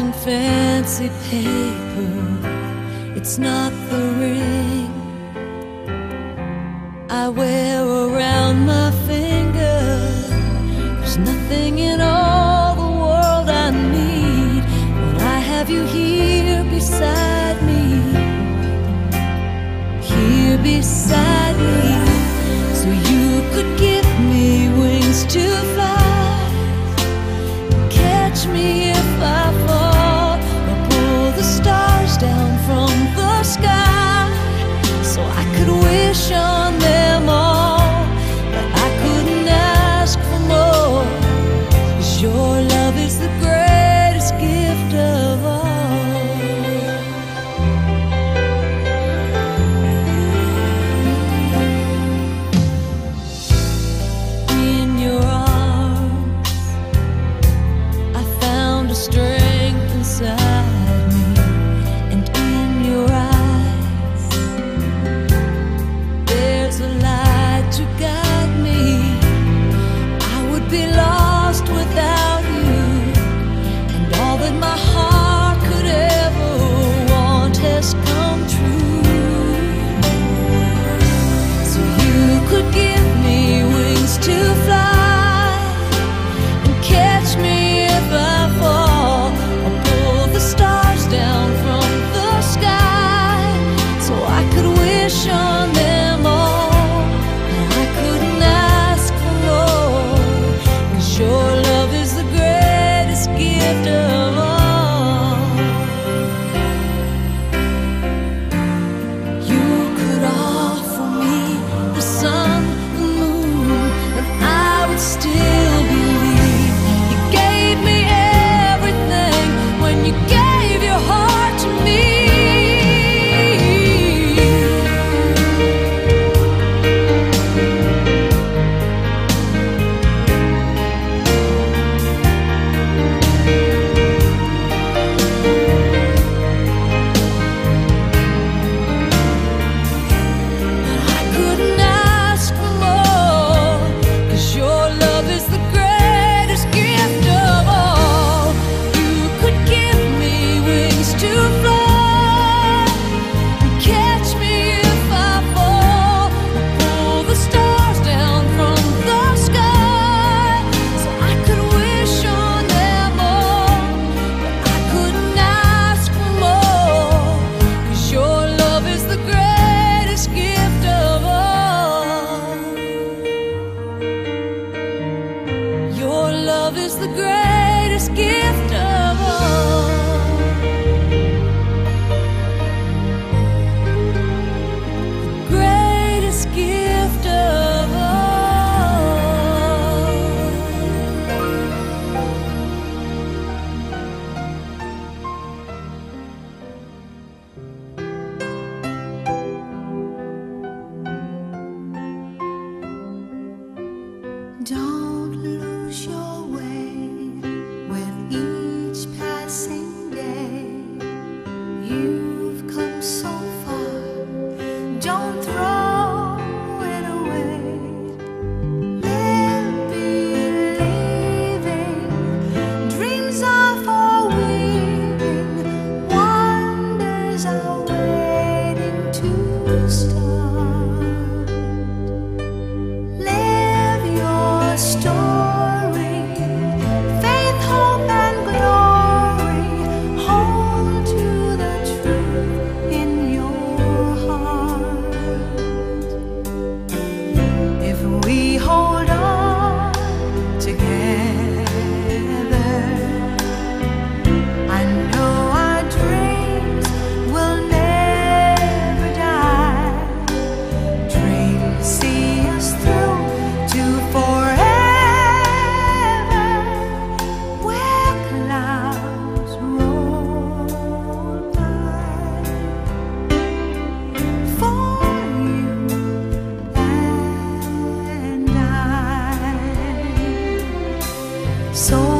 wrapped in fancy paper. It's not the ring. strength inside me and in your eyes. There's a light to guide me. I would be lost is the greatest gift of all. Greatest gift of all. through. So